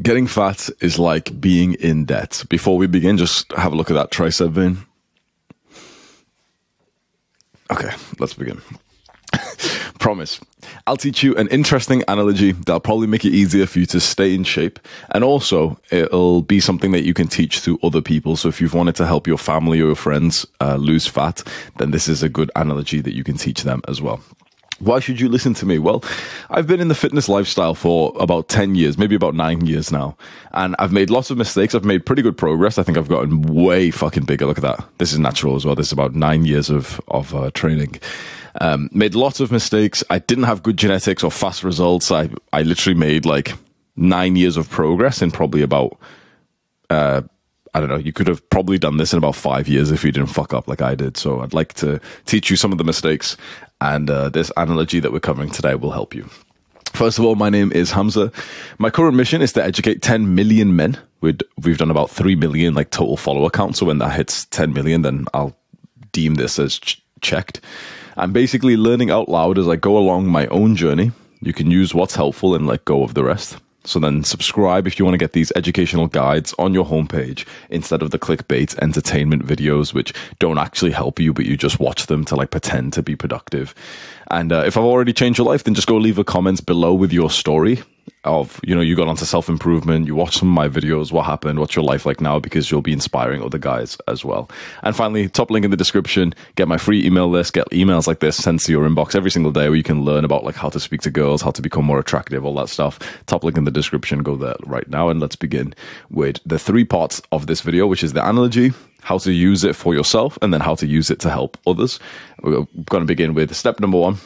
Getting fat is like being in debt. Before we begin, just have a look at that tricep vein. Okay, let's begin. Promise. I'll teach you an interesting analogy that'll probably make it easier for you to stay in shape. And also, it'll be something that you can teach to other people. So if you've wanted to help your family or your friends uh, lose fat, then this is a good analogy that you can teach them as well. Why should you listen to me? Well, I've been in the fitness lifestyle for about 10 years, maybe about nine years now. And I've made lots of mistakes. I've made pretty good progress. I think I've gotten way fucking bigger. Look at that. This is natural as well. This is about nine years of, of uh, training. Um, made lots of mistakes. I didn't have good genetics or fast results. I, I literally made like nine years of progress in probably about, uh, I don't know, you could have probably done this in about five years if you didn't fuck up like I did. So I'd like to teach you some of the mistakes, and uh, this analogy that we're covering today will help you. First of all, my name is Hamza. My current mission is to educate 10 million men. We'd, we've done about 3 million like total follower count. So when that hits 10 million, then I'll deem this as ch- checked. I'm basically learning out loud as I go along my own journey. You can use what's helpful and let go of the rest. So then subscribe if you want to get these educational guides on your homepage instead of the clickbait entertainment videos, which don't actually help you, but you just watch them to like pretend to be productive. And uh, if I've already changed your life, then just go leave a comment below with your story of, you know, you got onto self improvement, you watched some of my videos, what happened, what's your life like now, because you'll be inspiring other guys as well. And finally, top link in the description, get my free email list, get emails like this sent to your inbox every single day where you can learn about like how to speak to girls, how to become more attractive, all that stuff. Top link in the description, go there right now. And let's begin with the three parts of this video, which is the analogy, how to use it for yourself, and then how to use it to help others. We're going to begin with step number one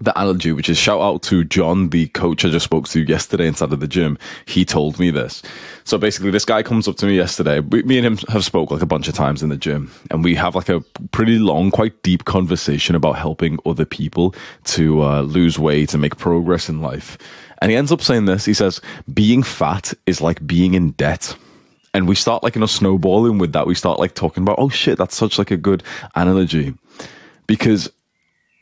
the analogy, which is shout out to John, the coach I just spoke to yesterday inside of the gym. He told me this. So basically, this guy comes up to me yesterday. Me and him have spoke like a bunch of times in the gym, and we have like a pretty long, quite deep conversation about helping other people to uh, lose weight and make progress in life. And he ends up saying this. He says, "Being fat is like being in debt." and we start like you know snowballing with that we start like talking about oh shit that's such like a good analogy because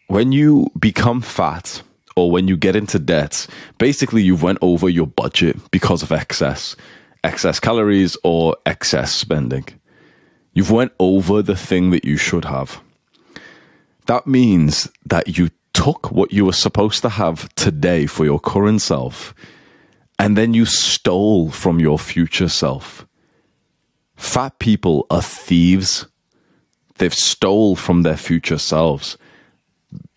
when you become fat or when you get into debt basically you've went over your budget because of excess excess calories or excess spending you've went over the thing that you should have that means that you took what you were supposed to have today for your current self and then you stole from your future self Fat people are thieves. They've stole from their future selves.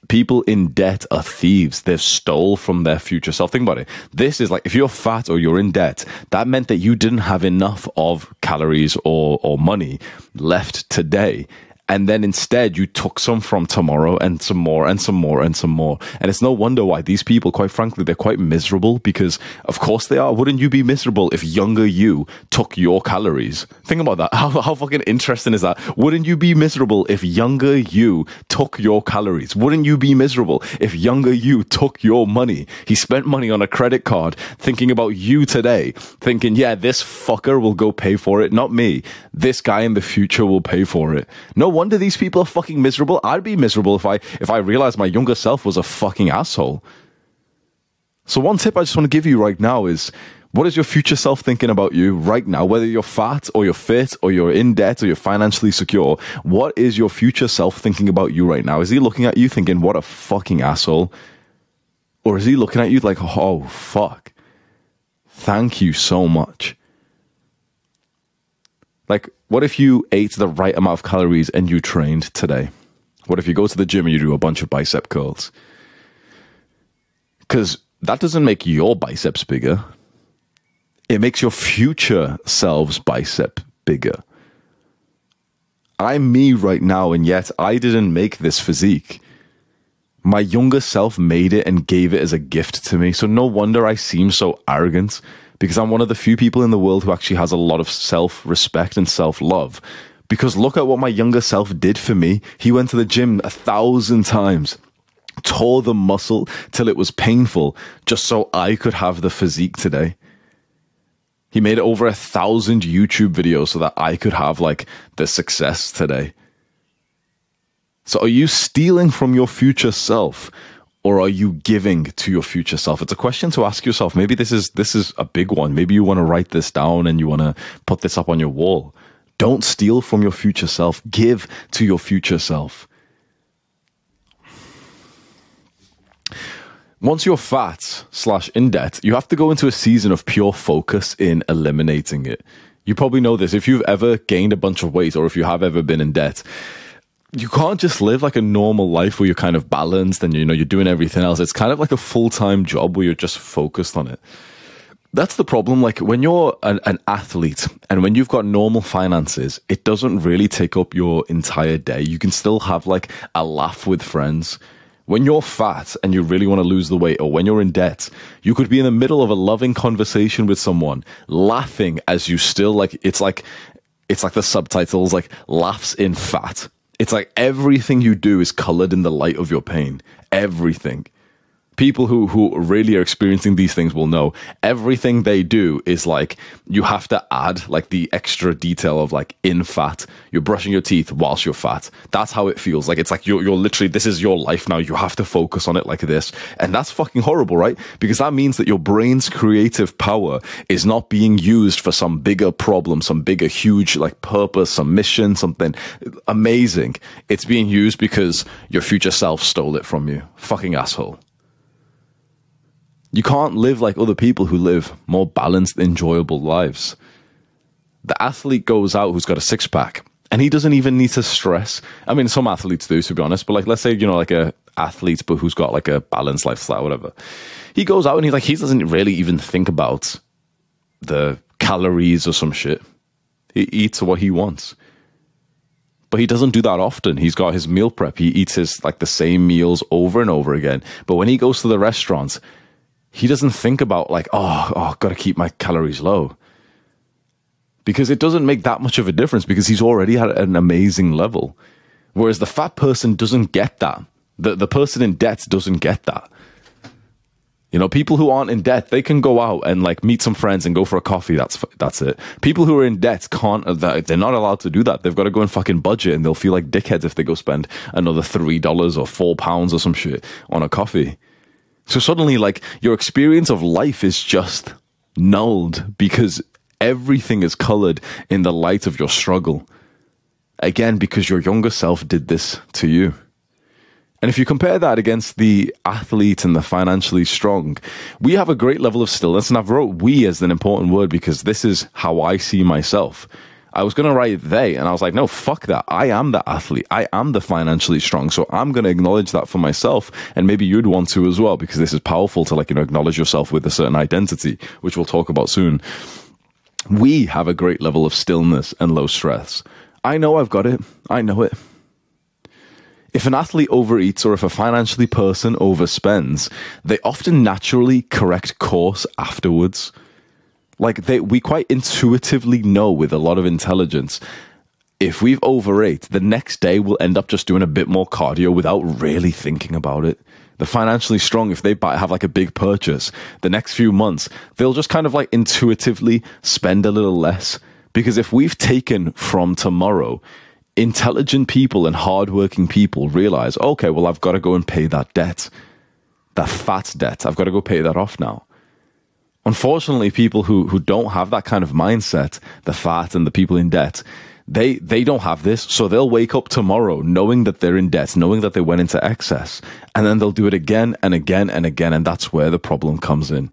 People in debt are thieves. They've stole from their future self. Think about it. This is like if you're fat or you're in debt, that meant that you didn't have enough of calories or, or money left today and then instead you took some from tomorrow and some more and some more and some more. And it's no wonder why these people, quite frankly, they're quite miserable because of course they are. Wouldn't you be miserable if younger you took your calories? Think about that. How, how fucking interesting is that? Wouldn't you be miserable if younger you took your calories? Wouldn't you be miserable if younger you took your money? He spent money on a credit card thinking about you today, thinking, yeah, this fucker will go pay for it, not me. This guy in the future will pay for it. No wonder these people are fucking miserable. I'd be miserable if I if I realized my younger self was a fucking asshole. So one tip I just want to give you right now is what is your future self thinking about you right now? Whether you're fat or you're fit or you're in debt or you're financially secure, what is your future self thinking about you right now? Is he looking at you thinking, what a fucking asshole? Or is he looking at you like, oh, fuck. Thank you so much. Like, what if you ate the right amount of calories and you trained today? What if you go to the gym and you do a bunch of bicep curls? Because that doesn't make your biceps bigger. It makes your future selves bicep bigger. I'm me right now, and yet I didn't make this physique. My younger self made it and gave it as a gift to me. So no wonder I seem so arrogant because I'm one of the few people in the world who actually has a lot of self respect and self love. Because look at what my younger self did for me. He went to the gym a thousand times, tore the muscle till it was painful, just so I could have the physique today. He made over a thousand YouTube videos so that I could have like the success today. So are you stealing from your future self? Or are you giving to your future self? It's a question to ask yourself. Maybe this is this is a big one. Maybe you want to write this down and you want to put this up on your wall. Don't steal from your future self. Give to your future self. Once you're fat slash in debt, you have to go into a season of pure focus in eliminating it. You probably know this. If you've ever gained a bunch of weight or if you have ever been in debt, you can't just live like a normal life where you're kind of balanced and you know you're doing everything else. It's kind of like a full-time job where you're just focused on it. That's the problem. Like when you're an, an, athlete and when you've got normal finances, it doesn't really take up your entire day. You can still have like a laugh with friends. When you're fat and you really want to lose the weight, or when you're in debt, you could be in the middle of a loving conversation with someone, laughing as you still like, it's like, it's like the subtitles, like laughs in fat it's like everything you do is colored in the light of your pain. Everything people who who really are experiencing these things will know everything they do is like you have to add like the extra detail of like in fat. You're brushing your teeth whilst you're fat. That's how it feels. Like it's like you're, you're literally this is your life now. You have to focus on it like this. And that's fucking horrible right? Because that means that your brain's creative power is not being used for some bigger problem some bigger huge like purpose some mission something amazing. It's being used because your future self stole it from you. Fucking asshole you can't live like other people who live more balanced, enjoyable lives. The athlete goes out who's got a six pack and he doesn't even need to stress. I mean, some athletes do, to be honest, but like, let's say, you know, like a athlete, but who's got like a balanced lifestyle, or whatever. He goes out and he's like, he doesn't really even think about the calories or some shit. He eats what he wants. But he doesn't do that often. He's got his meal prep. He eats his like the same meals over and over again. But when he goes to the restaurants, he doesn't think about like, oh, oh, got to keep my calories low. Because it doesn't make that much of a difference because he's already at an amazing level. Whereas the fat person doesn't get that. The, the person in debt doesn't get that. You know, people who aren't in debt, they can go out and like meet some friends and go for a coffee. That's that's it. People who are in debt can't. Uh, they're not allowed to do that. They've got to go and fucking budget, and they'll feel like dickheads if they go spend another three dollars or four pounds or some shit on a coffee. So suddenly, like, your experience of life is just nulled because everything is colored in the light of your struggle. Again, because your younger self did this to you. And if you compare that against the athlete and the financially strong, we have a great level of stillness. And I've wrote we as an important word because this is how I see myself. I was going to write they, and I was like, no, fuck that. I am the athlete. I am the financially strong. So I'm going to acknowledge that for myself. And maybe you'd want to as well, because this is powerful to like, you know, acknowledge yourself with a certain identity, which we'll talk about soon. We have a great level of stillness and low stress. I know I've got it. I know it. If an athlete overeats or if a financially person overspends, they often naturally correct course afterwards like they we quite intuitively know with a lot of intelligence if we've overate the next day we'll end up just doing a bit more cardio without really thinking about it. The financially strong. If they buy, have like a big purchase the next few months they'll just kind of like intuitively spend a little less. Because if we've taken from tomorrow intelligent people and hardworking people realize okay well i've got to go and pay that debt that fat debt. I've got to go pay that off now unfortunately, people who, who don't have that kind of mindset, the fat and the people in debt, they, they don't have this. So they'll wake up tomorrow knowing that they're in debt, knowing that they went into excess, and then they'll do it again and again and again. And that's where the problem comes in.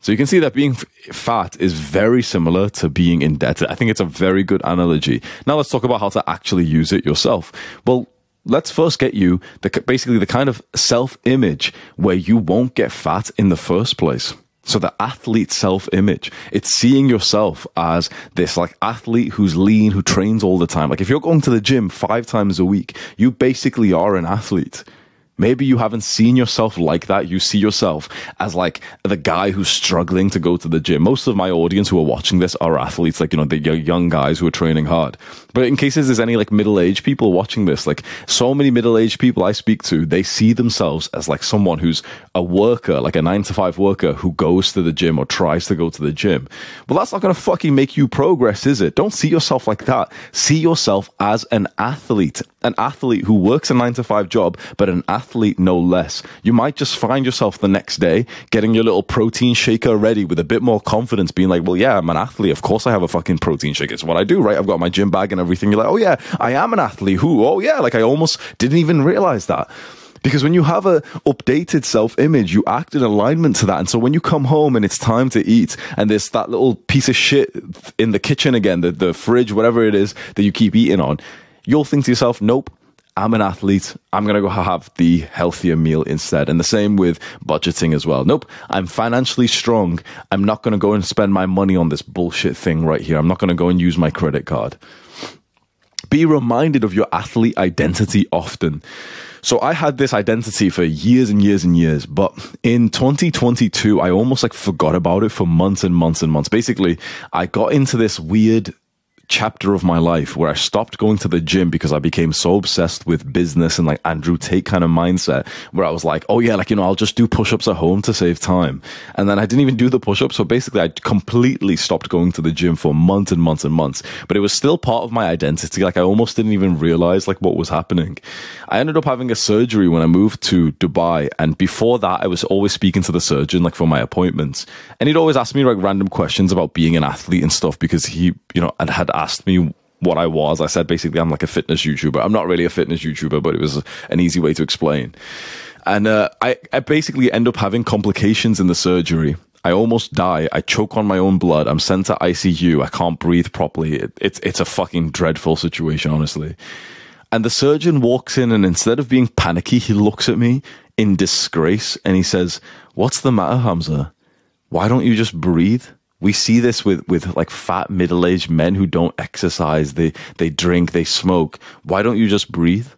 So you can see that being fat is very similar to being in debt. I think it's a very good analogy. Now let's talk about how to actually use it yourself. Well, let's first get you the, basically the kind of self image where you won't get fat in the first place. So the athlete self image, it's seeing yourself as this like athlete who's lean, who trains all the time. Like if you're going to the gym five times a week, you basically are an athlete. Maybe you haven't seen yourself like that. You see yourself as like the guy who's struggling to go to the gym. Most of my audience who are watching this are athletes, like, you know, the young guys who are training hard. But in cases there's any like middle aged people watching this, like so many middle aged people I speak to, they see themselves as like someone who's a worker, like a nine to five worker who goes to the gym or tries to go to the gym. Well, that's not going to fucking make you progress, is it? Don't see yourself like that. See yourself as an athlete, an athlete who works a nine to five job, but an athlete no less. You might just find yourself the next day getting your little protein shaker ready with a bit more confidence, being like, well, yeah, I'm an athlete. Of course I have a fucking protein shake. It's what I do, right? I've got my gym bag and everything. You're like, oh yeah, I am an athlete. Who? Oh yeah, like I almost didn't even realize that. Because when you have a updated self image, you act in alignment to that. And so when you come home and it's time to eat and there's that little piece of shit in the kitchen again, the, the fridge, whatever it is that you keep eating on, you'll think to yourself, nope, I'm an athlete. I'm going to go have the healthier meal instead. And the same with budgeting as well. Nope. I'm financially strong. I'm not going to go and spend my money on this bullshit thing right here. I'm not going to go and use my credit card. Be reminded of your athlete identity often. So I had this identity for years and years and years, but in 2022, I almost like forgot about it for months and months and months. Basically, I got into this weird chapter of my life where I stopped going to the gym because I became so obsessed with business and like Andrew Tate kind of mindset where I was like, oh yeah, like, you know, I'll just do push ups at home to save time. And then I didn't even do the push ups. So basically, I completely stopped going to the gym for months and months and months. But it was still part of my identity. Like, I almost didn't even realize like what was happening. I ended up having a surgery when I moved to Dubai. And before that, I was always speaking to the surgeon like for my appointments. And he'd always ask me like random questions about being an athlete and stuff because he, you know, had asked me what I was. I said basically I'm like a fitness YouTuber. I'm not really a fitness YouTuber, but it was an easy way to explain. And uh, I, I basically end up having complications in the surgery. I almost die. I choke on my own blood. I'm sent to ICU. I can't breathe properly. It, it's it's a fucking dreadful situation, honestly. And the surgeon walks in, and instead of being panicky, he looks at me in disgrace and he says, "What's the matter, Hamza? Why don't you just breathe?" We see this with, with like fat middle-aged men who don't exercise they they drink they smoke why don't you just breathe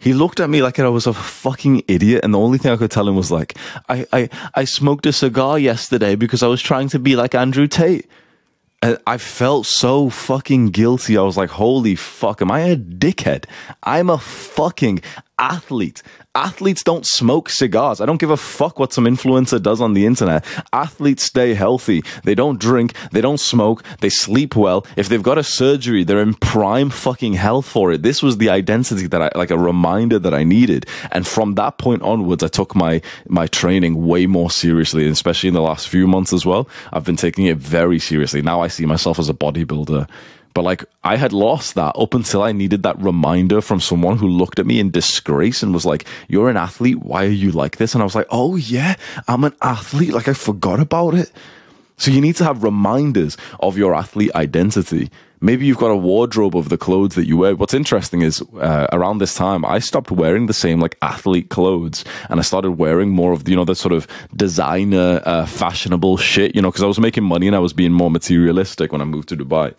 he looked at me like I was a fucking idiot, and the only thing I could tell him was like, I, I, I smoked a cigar yesterday because I was trying to be like Andrew Tate. And I felt so fucking guilty. I was like, holy fuck, am I a dickhead? I'm a fucking athlete. Athletes don't smoke cigars. I don't give a fuck what some influencer does on the internet. Athletes stay healthy. They don't drink. They don't smoke. They sleep well. If they've got a surgery, they're in prime fucking health for it. This was the identity that I, like a reminder that I needed. And from that point onwards, I took my, my training way more seriously, especially in the last few months as well. I've been taking it very seriously. Now I see myself as a bodybuilder but like I had lost that up until I needed that reminder from someone who looked at me in disgrace and was like, You're an athlete. Why are you like this? And I was like, Oh yeah, I'm an athlete. Like I forgot about it. So you need to have reminders of your athlete identity. Maybe you've got a wardrobe of the clothes that you wear. What's interesting is uh, around this time, I stopped wearing the same like athlete clothes and I started wearing more of, you know, the sort of designer, uh, fashionable shit, you know, because I was making money and I was being more materialistic when I moved to Dubai.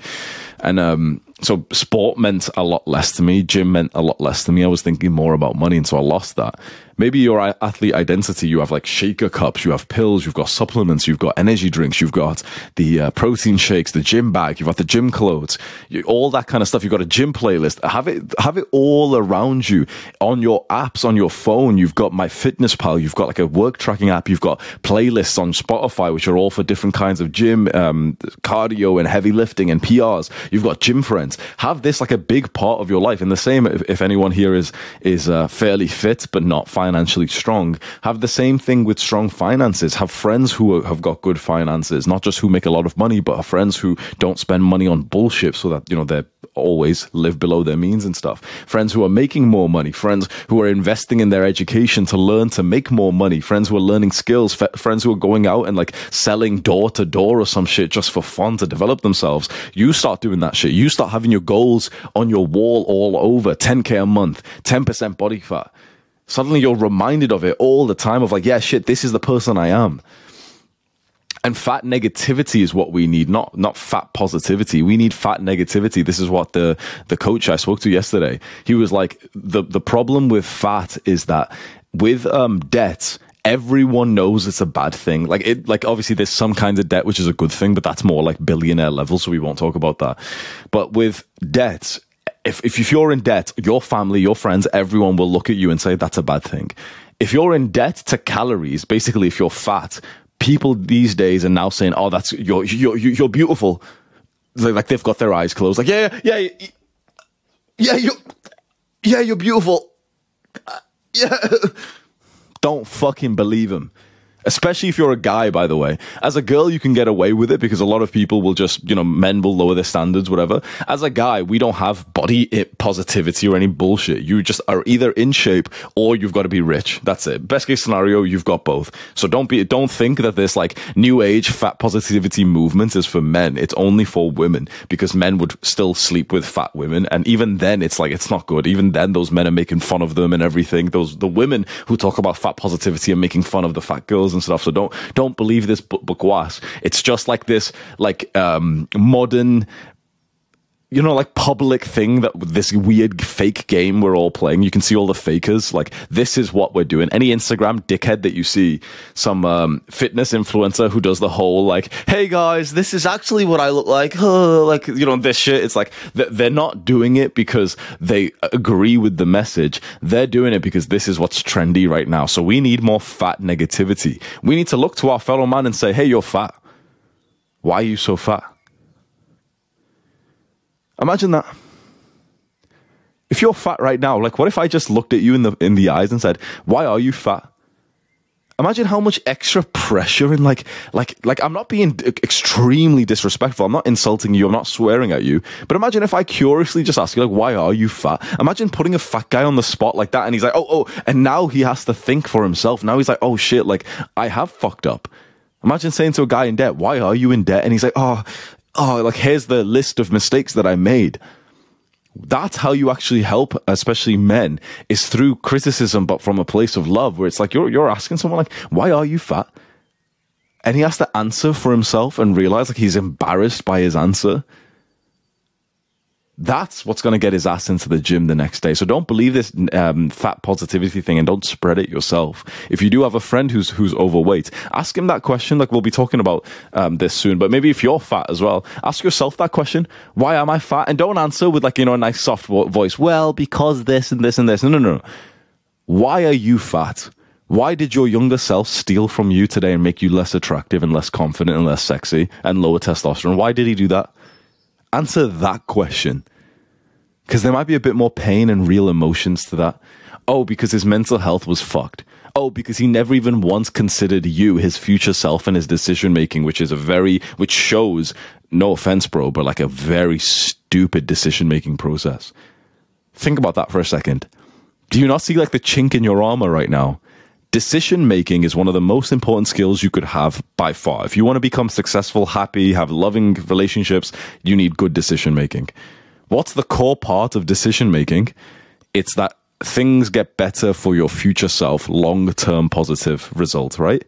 And um, so sport meant a lot less to me. Gym meant a lot less to me. I was thinking more about money, and so I lost that. Maybe your athlete identity, you have like shaker cups, you have pills, you've got supplements, you've got energy drinks, you've got the uh, protein shakes, the gym bag, you've got the gym clothes, you, all that kind of stuff. You've got a gym playlist. Have it, have it all around you on your apps, on your phone. You've got My Fitness Pal, you've got like a work tracking app, you've got playlists on Spotify, which are all for different kinds of gym, um, cardio and heavy lifting and PRs. You've got gym friends. Have this like a big part of your life. And the same if, if anyone here is, is uh, fairly fit, but not financially strong. Have the same thing with strong finances. Have friends who have got good finances, not just who make a lot of money, but friends who don't spend money on bullshit so that, you know, they always live below their means and stuff. Friends who are making more money, friends who are investing in their education to learn to make more money, friends who are learning skills, f- friends who are going out and like selling door to door or some shit just for fun to develop themselves. You start doing that shit. You start having your goals on your wall all over 10k a month, 10% body fat suddenly you're reminded of it all the time of like, yeah, shit, this is the person I am. And fat negativity is what we need, not not fat positivity. We need fat negativity. This is what the the coach I spoke to yesterday. He was like, the the problem with fat is that with um, debt, everyone knows it's a bad thing. Like it, like obviously there's some kinds of debt which is a good thing, but that's more like billionaire level, so we won't talk about that. But with debts, if if you're in debt, your family, your friends, everyone will look at you and say that's a bad thing. If you're in debt to calories, basically, if you're fat, people these days are now saying, "Oh, that's you're you're you're beautiful." Like, like they've got their eyes closed. Like, yeah, yeah, yeah, yeah, you, yeah, you're beautiful. Uh, yeah. Don't fucking believe him. Especially if you're a guy, by the way. As a girl, you can get away with it because a lot of people will just, you know, men will lower their standards, whatever. As a guy, we don't have body positivity or any bullshit. You just are either in shape or you've got to be rich. That's it. Best case scenario, you've got both. So don't be, don't think that this like new age fat positivity movement is for men. It's only for women because men would still sleep with fat women. And even then, it's like, it's not good. Even then, those men are making fun of them and everything. Those, the women who talk about fat positivity are making fun of the fat girls and stuff. So don't don't believe this bourgeois. It's just like this like um, modern you know, like public thing that this weird fake game we're all playing. You can see all the fakers. Like this is what we're doing. Any Instagram dickhead that you see, some um, fitness influencer who does the whole like, "Hey guys, this is actually what I look like," like you know this shit. It's like they're not doing it because they agree with the message. They're doing it because this is what's trendy right now. So we need more fat negativity. We need to look to our fellow man and say, "Hey, you're fat. Why are you so fat?" Imagine that. If you're fat right now, like what if I just looked at you in the in the eyes and said, "Why are you fat?" Imagine how much extra pressure and like like like I'm not being extremely disrespectful. I'm not insulting you. I'm not swearing at you. But imagine if I curiously just ask you like, "Why are you fat?" Imagine putting a fat guy on the spot like that, and he's like, "Oh oh," and now he has to think for himself. Now he's like, "Oh shit!" Like I have fucked up. Imagine saying to a guy in debt, "Why are you in debt?" And he's like, "Oh, oh, like here's the list of mistakes that I made. That's how you actually help, especially men, is through criticism, but from a place of love, where it's like you're you're asking someone like, why are you fat? And he has to answer for himself and realize like he's embarrassed by his answer that's what's going to get his ass into the gym the next day. So don't believe this um, fat positivity thing and don't spread it yourself. If you do have a friend who's who's overweight, ask him that question. Like we'll be talking about um, this soon, but maybe if you're fat as well, ask yourself that question: Why am I fat? And don't answer with like you know a nice soft voice. Well, because this and this and this. No, no, no. Why are you fat? Why did your younger self steal from you today and make you less attractive and less confident and less sexy and lower testosterone? Why did he do that? Answer that question because there might be a bit more pain and real emotions to that. Oh, because his mental health was fucked. Oh, because he never even once considered you, his future self, and his decision making, which is a very, which shows, no offense, bro, but like a very stupid decision making process. Think about that for a second. Do you not see like the chink in your armor right now? Decision making is one of the most important skills you could have by far. If you want to become successful, happy, have loving relationships, you need good decision making. What's the core part of decision making? It's that things get better for your future self, long term positive result, right?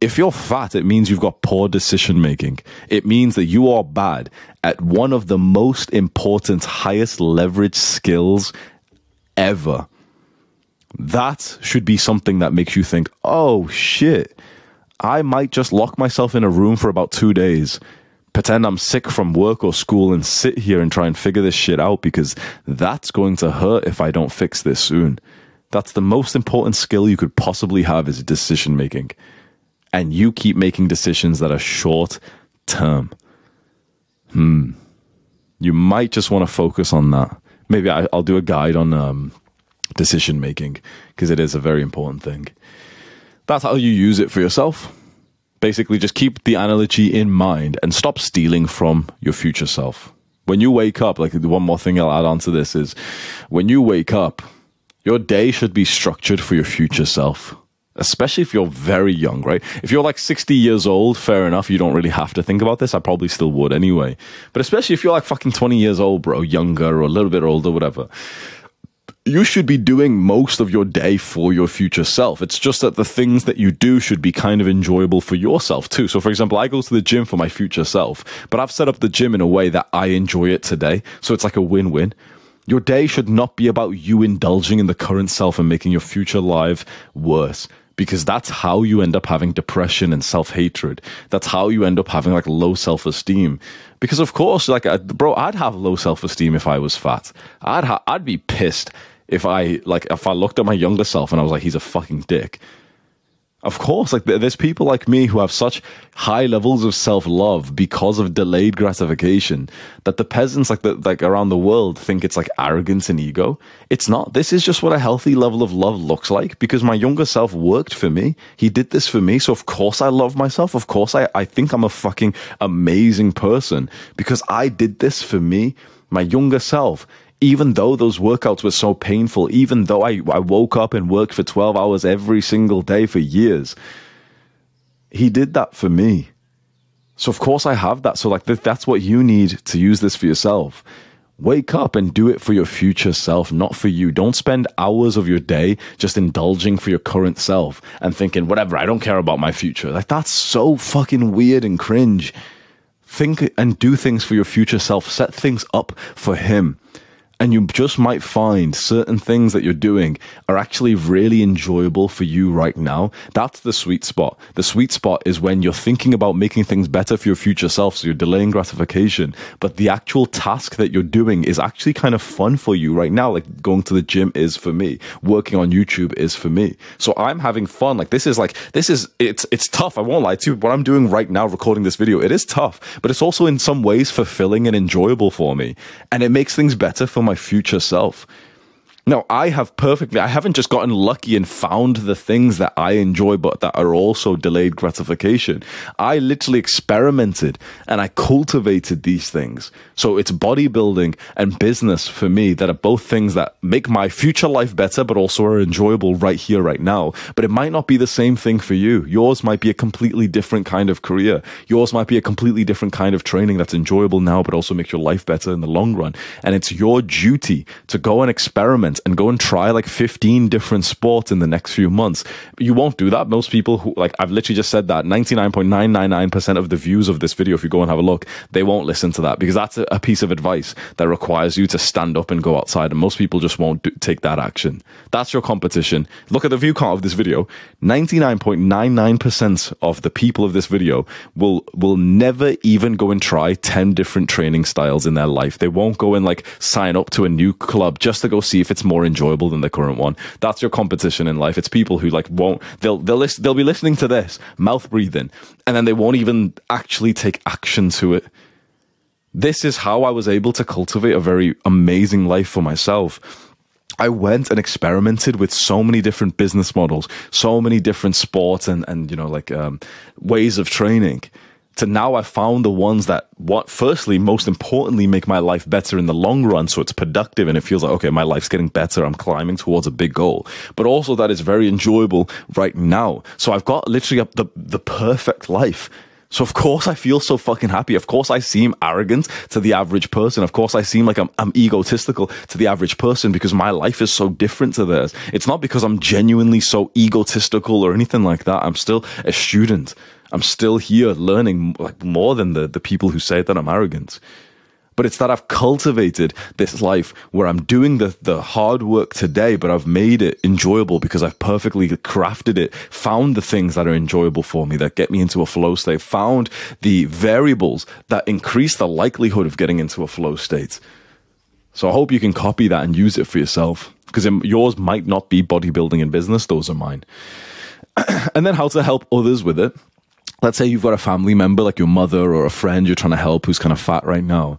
If you're fat, it means you've got poor decision making. It means that you are bad at one of the most important, highest leverage skills ever. That should be something that makes you think, oh shit, I might just lock myself in a room for about two days pretend I'm sick from work or school and sit here and try and figure this shit out because that's going to hurt if I don't fix this soon. That's the most important skill you could possibly have is decision making. And you keep making decisions that are short term. Hmm. You might just want to focus on that. Maybe I, will do a guide on um, decision making because it is a very important thing. That's how you use it for yourself basically just keep the analogy in mind and stop stealing from your future self. When you wake up, like one more thing I'll add on to this is when you wake up, your day should be structured for your future self. Especially if you're very young, right? If you're like 60 years old, fair enough, you don't really have to think about this. I probably still would anyway. But especially if you're like fucking 20 years old, bro, younger or a little bit older, whatever you should be doing most of your day for your future self. It's just that the things that you do should be kind of enjoyable for yourself too. So, for example, I go to the gym for my future self, but I've set up the gym in a way that I enjoy it today. So it's like a win win. Your day should not be about you indulging in the current self and making your future life worse. because that's how you end up having depression and self hatred. That's how you end up having like low self esteem. Because of course, like, uh, bro, I'd have low self esteem if I was fat. I'd I'd be pissed if I like if I looked at my younger self and I was like, he's a fucking dick. Of course, like there's people like me who have such high levels of self-love because of delayed gratification that the peasants like the, like around the world think it's like arrogance and ego. It's not. This is just what a healthy level of love looks like because my younger self worked for me. He did this for me. So of course I love myself. Of course I, I think I'm a fucking amazing person because I did this for me, my younger self even though those workouts were so painful, even though I, I woke up and worked for 12 hours every single day for years, he did that for me. So, of course, I have that. So, like, that's what you need to use this for yourself. Wake up and do it for your future self, not for you. Don't spend hours of your day just indulging for your current self and thinking, whatever, I don't care about my future. Like, that's so fucking weird and cringe. Think and do things for your future self. Set things up for him and you just might find certain things that you're doing are actually really enjoyable for you right now. That's the sweet spot. The sweet spot is when you're thinking about making things better for your future self, so you're delaying gratification, but the actual task that you're doing is actually kind of fun for you right now. Like going to the gym is for me, working on YouTube is for me. So I'm having fun. Like this is like, this is, it's, it's tough. I won't lie to you. What I'm doing right now, recording this video, it is tough, but it's also in some ways fulfilling and enjoyable for me. And it makes things better for my future self. No, I have perfectly, I haven't just gotten lucky and found the things that I enjoy, but that are also delayed gratification. I literally experimented and I cultivated these things. So it's bodybuilding and business for me that are both things that make my future life better, but also are enjoyable right here, right now. But it might not be the same thing for you. Yours might be a completely different kind of career. Yours might be a completely different kind of training that's enjoyable now, but also makes your life better in the long run. And it's your duty to go and experiment and go and try like 15 different sports in the next few months. You won't do that. Most people who, like, I've literally just said that 99.999% of the views of this video, if you go and have a look, they won't listen to that because that's a, piece of advice that requires you to stand up and go outside. And most people just won't do, take that action. That's your competition. Look at the view count of this video. 99.99% of the people of this video will, will never even go and try 10 different training styles in their life. They won't go and like sign up to a new club just to go see if it's more enjoyable than the current one. That's your competition in life. It's people who like won't they'll they'll list, they'll be listening to this mouth breathing, and then they won't even actually take action to it. This is how I was able to cultivate a very amazing life for myself. I went and experimented with so many different business models, so many different sports and, and you know, like um, ways of training to now I've found the ones that what firstly, most importantly, make my life better in the long run. So it's productive and it feels like, okay, my life's getting better. I'm climbing towards a big goal, but also that is very enjoyable right now. So I've got literally the, the perfect life. So of course I feel so fucking happy. Of course I seem arrogant to the average person. Of course I seem like I'm, I'm egotistical to the average person because my life is so different to theirs. It's not because I'm genuinely so egotistical or anything like that. I'm still a student. I'm still here learning like more than the, the people who say that I'm arrogant. But it's that I've cultivated this life where I'm doing the, the hard work today, but I've made it enjoyable because I've perfectly crafted it, found the things that are enjoyable for me that get me into a flow state, found the variables that increase the likelihood of getting into a flow state. So I hope you can copy that and use it for yourself because yours might not be bodybuilding and business. Those are mine. and then how to help others with it let's say you've got a family member like your mother or a friend you're trying to help who's kind of fat right now.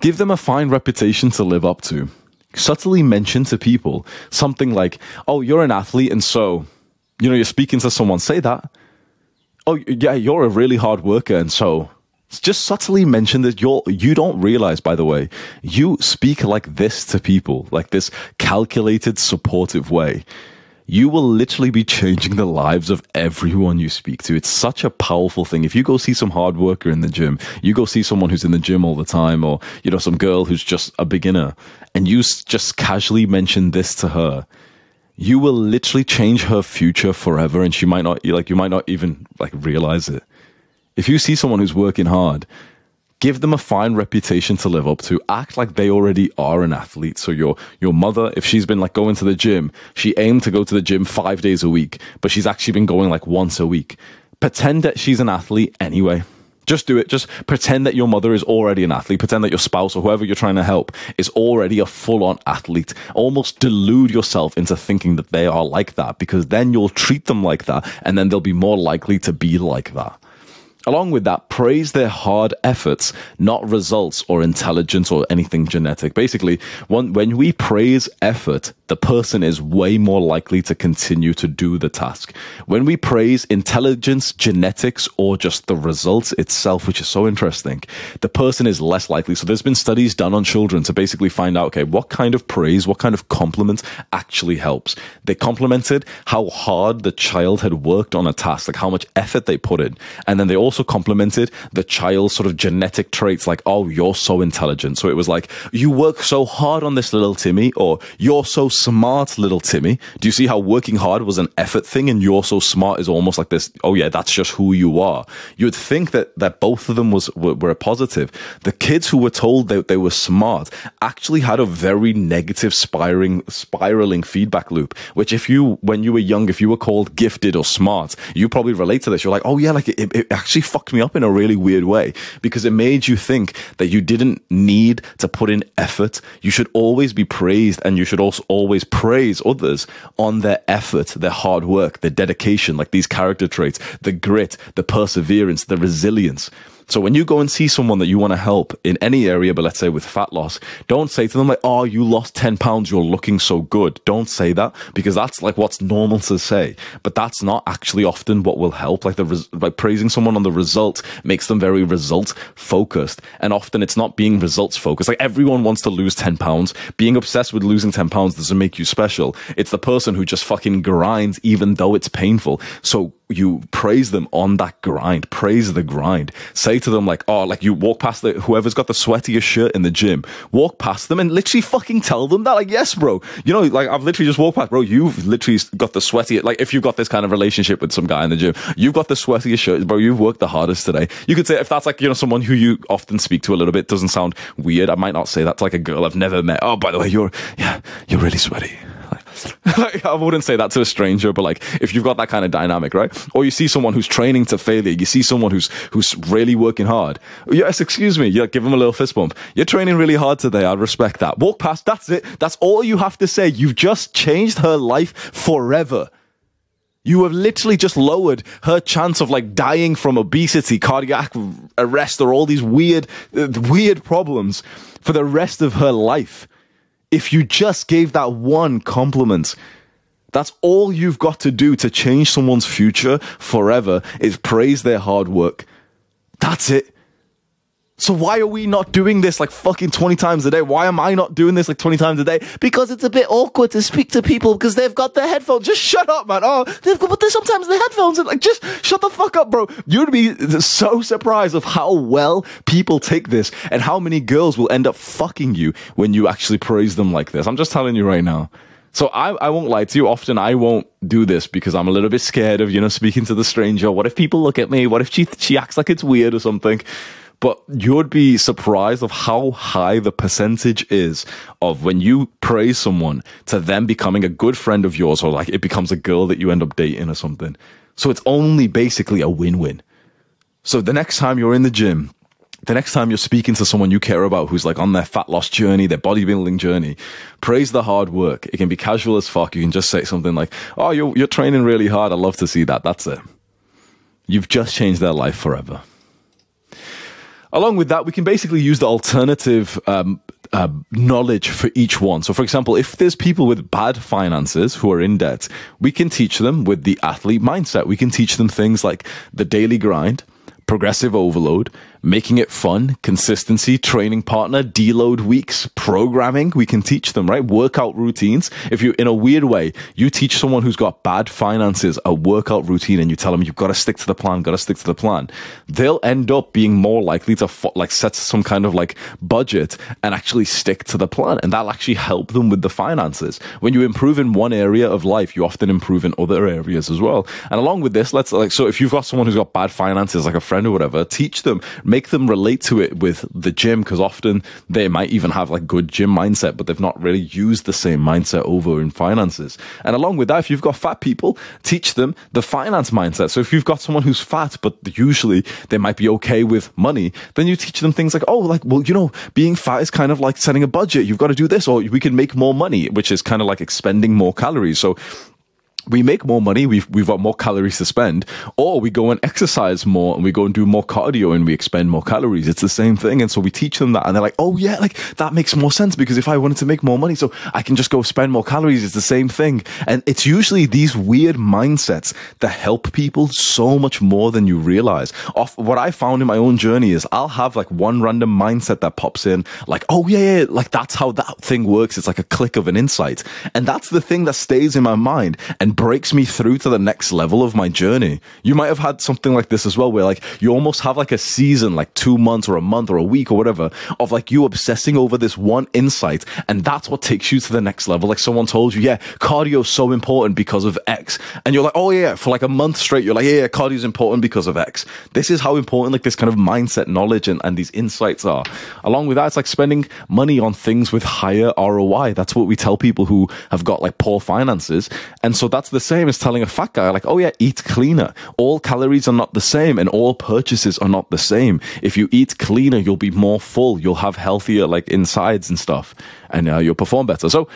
Give them a fine reputation to live up to. Subtly mention to people something like, oh, you're an athlete, and so, you know, you're speaking to someone, say that. Oh, yeah, you're a really hard worker, and so, just subtly mention that you're you don't realize by the way you speak like this to people like this calculated supportive way you will literally be changing the lives of everyone you speak to. It's such a powerful thing. If you go see some hard worker in the gym, you go see someone who's in the gym all the time, or, you know, some girl who's just a beginner, and you just casually mention this to her, you will literally change her future forever. And she might not, like, you might not even, like, realize it. If you see someone who's working hard, give them a fine reputation to live up to. Act like they already are an athlete. So your your mother, if she's been like going to the gym, she aimed to go to the gym five days a week, but she's actually been going like once a week. Pretend that she's an athlete anyway. Just do it. Just pretend that your mother is already an athlete. Pretend that your spouse or whoever you're trying to help is already a full on athlete. Almost delude yourself into thinking that they are like that because then you'll treat them like that and then they'll be more likely to be like that. Along with that, praise their hard efforts, not results or intelligence or anything genetic. Basically, when, when we praise effort, the person is way more likely to continue to do the task. When we praise intelligence, genetics, or just the results itself, which is so interesting, the person is less likely. So there's been studies done on children to basically find out, okay, what kind of praise, what kind of compliment actually helps. They complimented how hard the child had worked on a task, like how much effort they put in. And then they also complimented the child's sort of genetic traits, like, oh, you're so intelligent. So it was like, you work so hard on this little Timmy, or you're so smart, little Timmy. Do you see how working hard was an effort thing and you're so smart is almost like this? Oh yeah, that's just who you are. You would think that, that both of them was, were, were a positive. The kids who were told that they were smart actually had a very negative spiraling, spiraling feedback loop, which if you, when you were young, if you were called gifted or smart, you probably relate to this. You're like, oh yeah, like it, it actually fucked me up in a really weird way because it made you think that you didn't need to put in effort. You should always be praised and you should also always always praise others on their effort, their hard work, their dedication, like these character traits, the grit, the perseverance, the resilience. So when you go and see someone that you want to help in any area, but let's say with fat loss, don't say to them like, "Oh, you lost 10 pounds, you're looking so good." Don't say that because that's like what's normal to say, but that's not actually often what will help. Like the res- like praising someone on the result makes them very result focused, and often it's not being results focused. Like everyone wants to lose 10 pounds. Being obsessed with losing 10 pounds doesn't make you special. It's the person who just fucking grinds even though it's painful. So you praise them on that grind. Praise the grind. Say to them like, oh, like you walk past the whoever's got the sweatiest shirt in the gym, walk past them and literally fucking tell them that. Like, yes, bro. You know, like I've literally just walked past, bro. You've literally got the sweatiest. Like, if you've got this kind of relationship with some guy in the gym, you've got the sweatiest shirt, bro. You've worked the hardest today. You could say if that's like you know someone who you often speak to a little bit doesn't sound weird. I might not say that to like a girl I've never met. Oh, by the way, you're yeah, you're really sweaty. I wouldn't say that to a stranger, but like if you've got that kind of dynamic, right? Or you see someone who's training to failure, you see someone who's who's really working hard. Yes, excuse me. Yeah, give them a little fist bump. You're training really hard today. I respect that. Walk past. That's it. That's all you have to say. You've just changed her life forever. You have literally just lowered her chance of like dying from obesity, cardiac arrest, or all these weird, weird problems for the rest of her life if you just gave that one compliment, that's all you've got to do to change someone's future forever is praise their hard work. That's it. So why are we not doing this like fucking 20 times a day? Why am I not doing this like 20 times a day? Because it's a bit awkward to speak to people because they've got their headphones. Just shut up, man. Oh, they've got, but sometimes the headphones and like, just shut the fuck up, bro. You'd be so surprised of how well people take this and how many girls will end up fucking you when you actually praise them like this. I'm just telling you right now. So I, I won't lie to you. Often I won't do this because I'm a little bit scared of, you know, speaking to the stranger. What if people look at me? What if she, she acts like it's weird or something? But you'd be surprised of how high the percentage is of when you praise someone to them becoming a good friend of yours or like it becomes a girl that you end up dating or something. So it's only basically a win-win. So the next time you're in the gym, the next time you're speaking to someone you care about who's like on their fat loss journey, their bodybuilding journey, praise the hard work. It can be casual as fuck. You can just say something like, Oh, you're, you're training really hard. I love to see that. That's it. You've just changed their life forever. Along with that, we can basically use the alternative um, uh, knowledge for each one. So, for example, if there's people with bad finances who are in debt, we can teach them with the athlete mindset. We can teach them things like the daily grind, progressive overload, making it fun, consistency, training partner, deload weeks, programming. We can teach them, right? Workout routines. If you, in a weird way, you teach someone who's got bad finances a workout routine and you tell them you've got to stick to the plan, got to stick to the plan, they'll end up being more likely to like set some kind of like budget and actually stick to the plan. And that'll actually help them with the finances. When you improve in one area of life, you often improve in other areas as well. And along with this, let's like, so if you've got someone who's got bad finances, like a friend or whatever, teach them, make them relate to it with the gym because often they might even have like good gym mindset, but they've not really used the same mindset over in finances. And along with that, if you've got fat people, teach them the finance mindset. So if you've got someone who's fat, but usually they might be okay with money, then you teach them things like, oh, like, well, you know, being fat is kind of like setting a budget. You've got to do this, or we can make more money, which is kind of like expending more calories. So we make more money, we've, we've got more calories to spend, or we go and exercise more and we go and do more cardio and we expend more calories. It's the same thing. And so we teach them that and they're like, oh yeah, like that makes more sense because if I wanted to make more money, so I can just go spend more calories, it's the same thing. And it's usually these weird mindsets that help people so much more than you realize. Off what I found in my own journey is I'll have like one random mindset that pops in, like, oh yeah, yeah, like that's how that thing works. It's like a click of an insight. And that's the thing that stays in my mind and breaks me through to the next level of my journey. You might have had something like this as well, where like you almost have like a season, like two months or a month or a week or whatever, of like you obsessing over this one insight. And that's what takes you to the next level. Like someone told you, yeah, cardio is so important because of X. And you're like, oh yeah, for like a month straight, you're like, yeah, yeah cardio is important because of X. This is how important like this kind of mindset knowledge and, and these insights are. Along with that, it's like spending money on things with higher ROI. That's what we tell people who have got like poor finances. And so that's the same as telling a fat guy, like, oh yeah, eat cleaner. All calories are not the same and all purchases are not the same. If you eat cleaner, you'll be more full. You'll have healthier like insides and stuff and uh, you'll perform better. So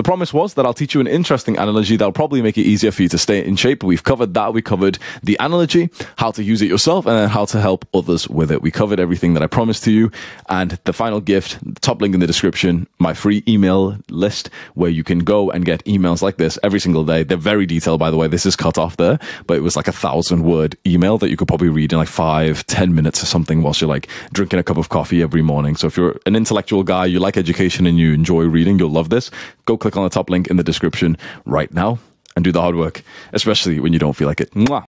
the promise was that I'll teach you an interesting analogy that'll probably make it easier for you to stay in shape. We've covered that. We covered the analogy, how to use it yourself, and then how to help others with it. We covered everything that I promised to you. And the final gift, top link in the description, my free email list where you can go and get emails like this every single day. They're very detailed, by the way. This is cut off there, but it was like a thousand word email that you could probably read in like five, ten minutes or something whilst you're like drinking a cup of coffee every morning. So if you're an intellectual guy, you like education and you enjoy reading, you'll love this. Go click on the top link in the description right now and do the hard work, especially when you don't feel like it. Mwah.